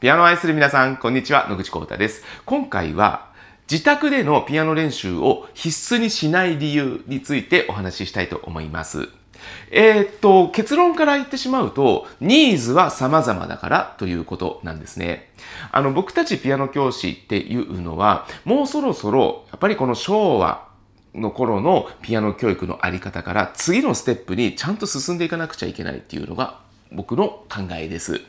ピアノを愛する皆さん、こんにちは。野口浩太です。今回は、自宅でのピアノ練習を必須にしない理由についてお話ししたいと思います。えーっと、結論から言ってしまうと、ニーズは様々だからということなんですね。あの、僕たちピアノ教師っていうのは、もうそろそろ、やっぱりこの昭和、の頃のピアノ教育のあり方から次のステップにちゃんと進んでいかなくちゃいけないっていうのが僕の考えです。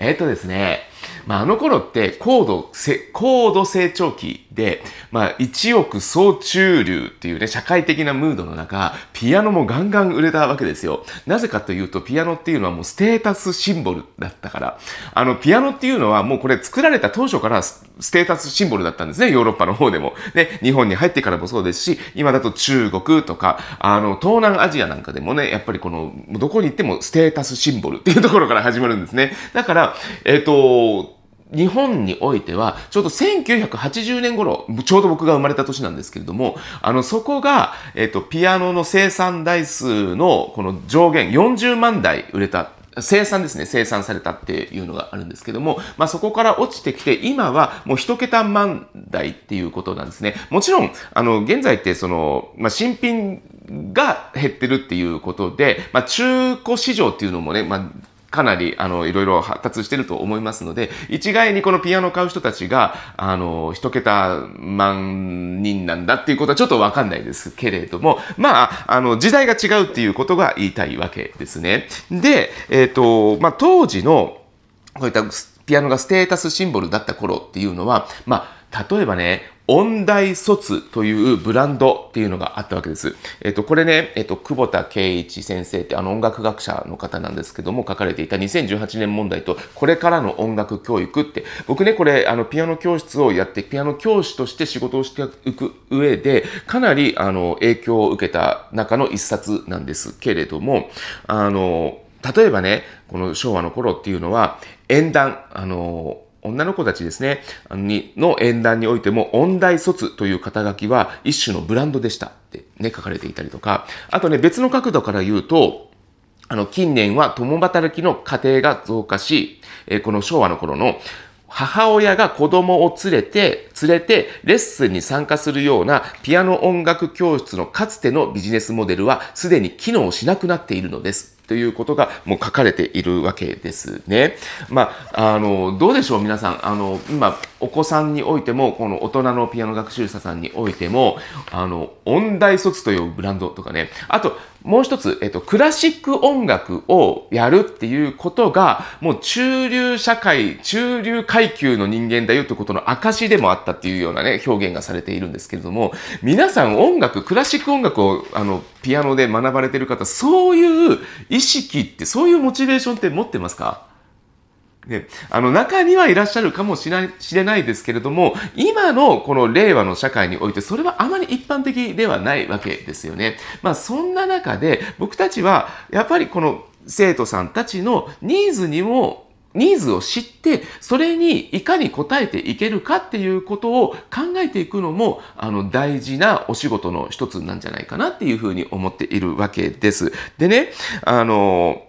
えっ、とですね、まあ、あの頃って高度せ、高度成長期で、まあ、一億総中流っていうね、社会的なムードの中、ピアノもガンガン売れたわけですよ。なぜかというと、ピアノっていうのはもうステータスシンボルだったから。あの、ピアノっていうのはもうこれ作られた当初からステータスシンボルだったんですね、ヨーロッパの方でも。で、日本に入ってからもそうですし、今だと中国とか、あの、東南アジアなんかでもね、やっぱりこの、どこに行ってもステータスシンボルっていうところから始まるんですね。だから、えっ、と、日本においては、ちょうど1980年頃、ちょうど僕が生まれた年なんですけれども、あの、そこが、えっ、と、ピアノの生産台数のこの上限40万台売れた。生産ですね。生産されたっていうのがあるんですけども、まあそこから落ちてきて、今はもう一桁万台っていうことなんですね。もちろん、あの、現在ってその、まあ新品が減ってるっていうことで、まあ中古市場っていうのもね、まあかなり、あの、いろいろ発達してると思いますので、一概にこのピアノを買う人たちが、あの、一桁万人なんだっていうことはちょっとわかんないですけれども、まあ、あの、時代が違うっていうことが言いたいわけですね。で、えっ、と、まあ、当時の、こういったピアノがステータスシンボルだった頃っていうのは、まあ、例えばね、音大卒というブランドっていうのがあったわけです。えっと、これね、えっと、久保田圭一先生ってあの音楽学者の方なんですけども書かれていた2018年問題とこれからの音楽教育って、僕ね、これあのピアノ教室をやって、ピアノ教師として仕事をしていく上で、かなりあの影響を受けた中の一冊なんですけれども、あの、例えばね、この昭和の頃っていうのは、演談、あの、女の子たちですね、に、の演談においても、音大卒という肩書きは一種のブランドでしたってね、書かれていたりとか、あとね、別の角度から言うと、あの、近年は共働きの家庭が増加し、えこの昭和の頃の母親が子供を連れて、連れてレッスンに参加するようなピアノ音楽教室のかつてのビジネスモデルはすでに機能しなくなっているのです。ということがもう書かれているわけですね。まあ、あの、どうでしょう皆さん。あの、今、お子さんにおいても、この大人のピアノ学習者さんにおいても、あの、音大卒というブランドとかね。あと、もう一つ、えっと、クラシック音楽をやるっていうことが、もう中流社会、中流階級の人間だよってことの証でもあったっていうようなね、表現がされているんですけれども、皆さん音楽、クラシック音楽を、あの、ピアノで学ばれてる方、そういう意識って、そういうモチベーションって持ってますか？ね、あの中にはいらっしゃるかもしれない知れないですけれども、今のこの令和の社会において、それはあまり一般的ではないわけですよね。まあそんな中で、僕たちはやっぱりこの生徒さんたちのニーズにもニーズを知って、それにいかに応えていけるかっていうことを考えていくのも、あの、大事なお仕事の一つなんじゃないかなっていうふうに思っているわけです。でね、あの、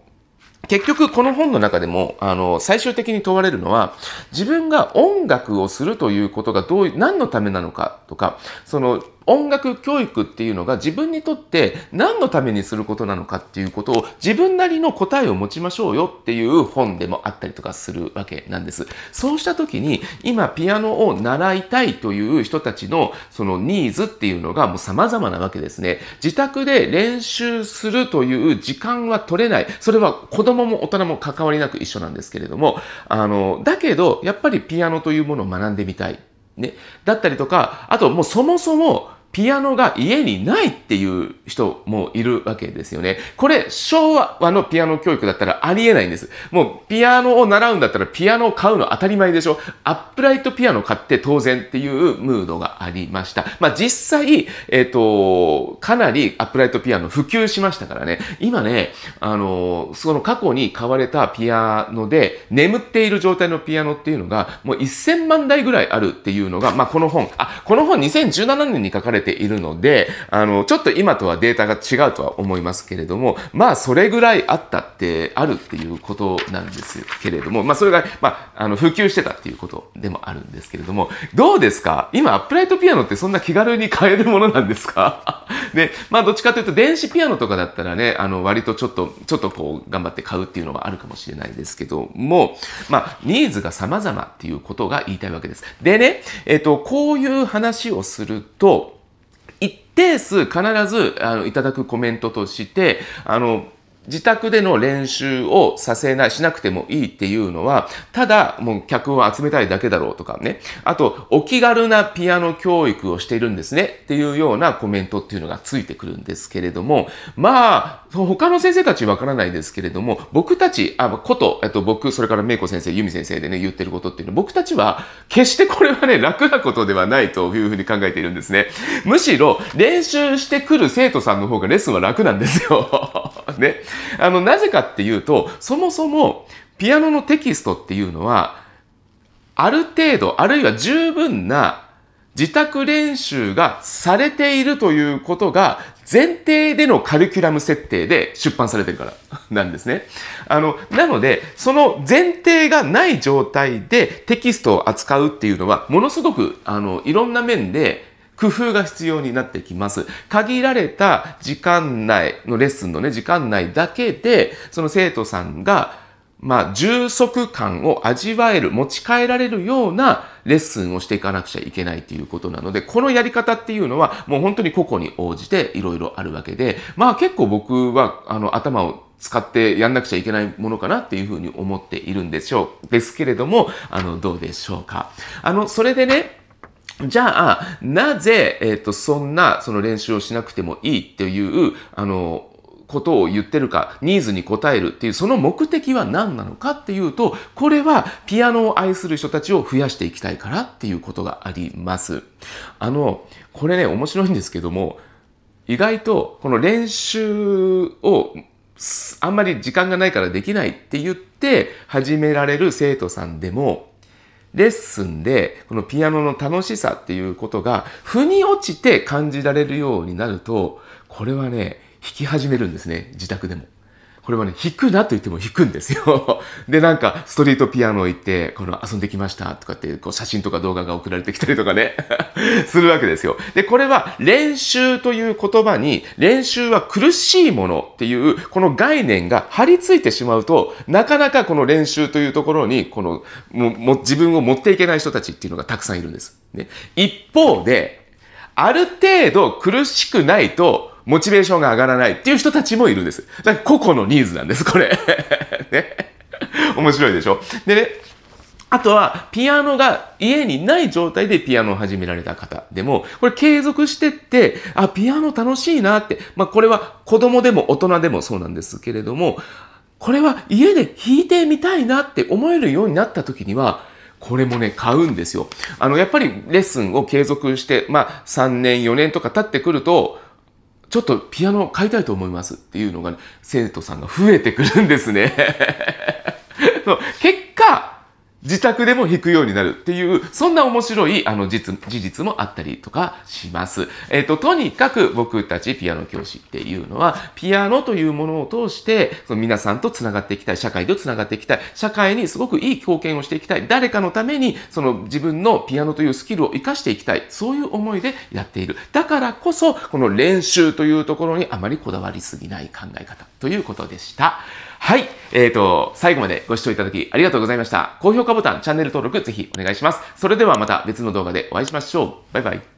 結局この本の中でもあの最終的に問われるのは自分が音楽をするということがどういう何のためなのかとかその音楽教育っていうのが自分にとって何のためにすることなのかっていうことを自分なりの答えを持ちましょうよっていう本でもあったりとかするわけなんです。そうした時に今ピアノを習いたいという人たちのそのニーズっていうのがもう様々なわけですね。自宅で練習するという時間は取れない。それは子供も大人も関わりなく一緒なんですけれども、あの、だけどやっぱりピアノというものを学んでみたい。ね。だったりとか、あともうそもそもピアノが家にないっていう人もいるわけですよね。これ、昭和のピアノ教育だったらありえないんです。もう、ピアノを習うんだったらピアノを買うの当たり前でしょ。アップライトピアノ買って当然っていうムードがありました。まあ、実際、えっ、と、かなりアップライトピアノ普及しましたからね。今ね、あの、その過去に買われたピアノで眠っている状態のピアノっていうのがもう1000万台ぐらいあるっていうのが、まあ、この本、あ、この本2017年に書かれているので、あの、ちょっと今とはデータが違うとは思いますけれども、まあ、それぐらいあったって、あるっていうことなんですけれども、まあ、それが、まあ、あの、普及してたっていうことでもあるんですけれども、どうですか？今、アップライトピアノってそんな気軽に買えるものなんですか？で、まあ、どっちかというと、電子ピアノとかだったらね、あの、割とちょっと、ちょっとこう、頑張って買うっていうのはあるかもしれないですけども、まあ、ニーズが様々っていうことが言いたいわけです。でね、えっ、と、こういう話をすると、定数必ずあのいただくコメントとして、あの、自宅での練習をさせない、しなくてもいいっていうのは、ただもう客を集めたいだけだろうとかね。あと、お気軽なピアノ教育をしているんですねっていうようなコメントっていうのがついてくるんですけれども、まあ、他の先生たちわからないですけれども、僕たち、あ、こと、えっと僕、それからめいこ先生、ゆみ先生でね、言ってることっていうのは、僕たちは決してこれはね、楽なことではないというふうに考えているんですね。むしろ、練習してくる生徒さんの方がレッスンは楽なんですよ。ね。あの、なぜかっていうと、そもそも、ピアノのテキストっていうのは、ある程度、あるいは十分な自宅練習がされているということが前提でのカリキュラム設定で出版されてるから なんですね。あの、なので、その前提がない状態でテキストを扱うっていうのは、ものすごく、あの、いろんな面で工夫が必要になってきます。限られた時間内のレッスンのね、時間内だけで、その生徒さんが、まあ、充足感を味わえる、持ち帰られるようなレッスンをしていかなくちゃいけないということなので、このやり方っていうのは、もう本当に個々に応じていろいろあるわけで、まあ結構僕は、あの、頭を使ってやんなくちゃいけないものかなっていうふうに思っているんでしょう。ですけれども、あの、どうでしょうか。あの、それでね、じゃあ、なぜ、えっ、ー、と、そんな、その練習をしなくてもいいっていう、あの、ことを言ってるか、ニーズに応えるっていう、その目的は何なのかっていうと、これはピアノを愛する人たちを増やしていきたいからっていうことがあります。あの、これね、面白いんですけども、意外とこの練習をあんまり時間がないからできないって言って始められる生徒さんでも、レッスンでこのピアノの楽しさっていうことが腑に落ちて感じられるようになると、これはね、弾き始めるんですね、自宅でも。これはね、弾くなと言っても弾くんですよ。で、なんか、ストリートピアノ行って、この遊んできましたとかって、こう写真とか動画が送られてきたりとかね、するわけですよ。で、これは練習という言葉に、練習は苦しいものっていう、この概念が張り付いてしまうと、なかなかこの練習というところに、この、もも自分を持っていけない人たちっていうのがたくさんいるんです。ね、一方で、ある程度苦しくないと、モチベーションが上がらないっていう人たちもいるんです。だから個々のニーズなんです、これ。ね。面白いでしょ？でね、あとは、ピアノが家にない状態でピアノを始められた方でも、これ継続してって、あ、ピアノ楽しいなって、まあこれは子供でも大人でもそうなんですけれども、これは家で弾いてみたいなって思えるようになった時には、これもね、買うんですよ。あの、やっぱりレッスンを継続して、まあ3年、4年とか経ってくると、ちょっとピアノ買いたいと思いますっていうのが、ね、生徒さんが増えてくるんですね。結、自宅でも弾くようになるっていう、そんな面白い、あの、実、事実もあったりとかします。えっ、ー、と、とにかく僕たちピアノ教師っていうのは、ピアノというものを通して、その皆さんと繋がっていきたい、社会と繋がっていきたい、社会にすごくいい貢献をしていきたい、誰かのために、その自分のピアノというスキルを活かしていきたい、そういう思いでやっている。だからこそ、この練習というところにあまりこだわりすぎない考え方ということでした。はい。えっ、ー、と、最後までご視聴いただきありがとうございました。高評価ボタン、チャンネル登録ぜひお願いします。それではまた別の動画でお会いしましょう。バイバイ。